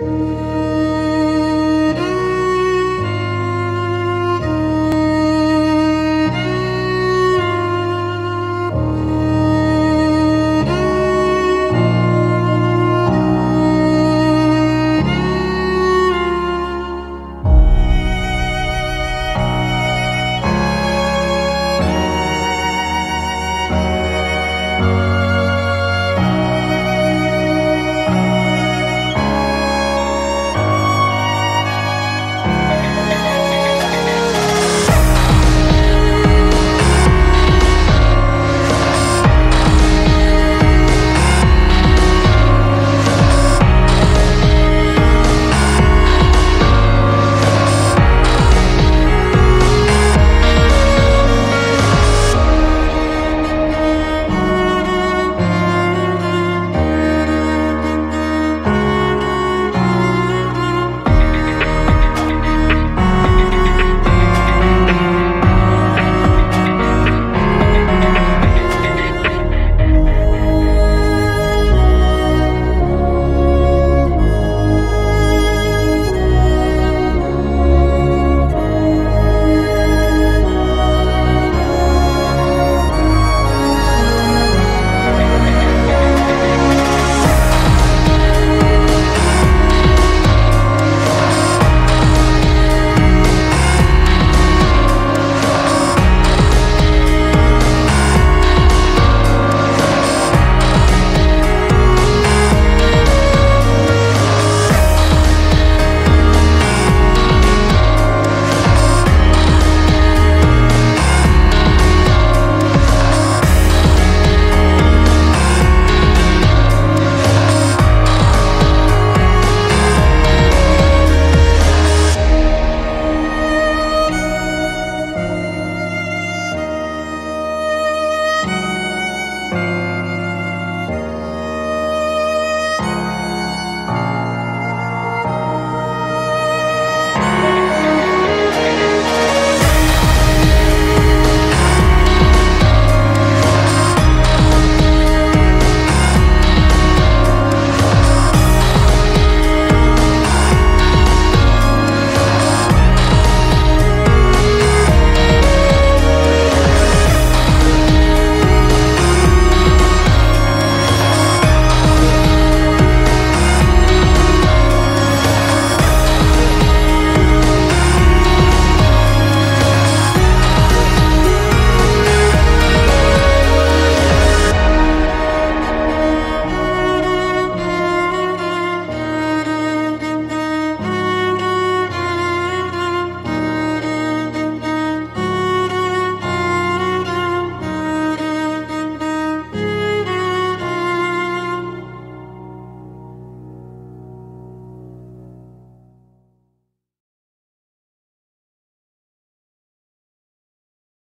Música